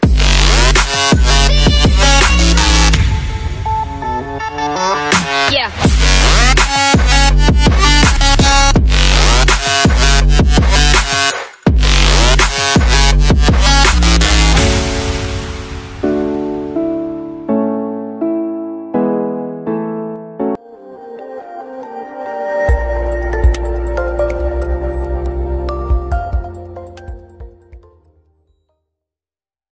Detroit.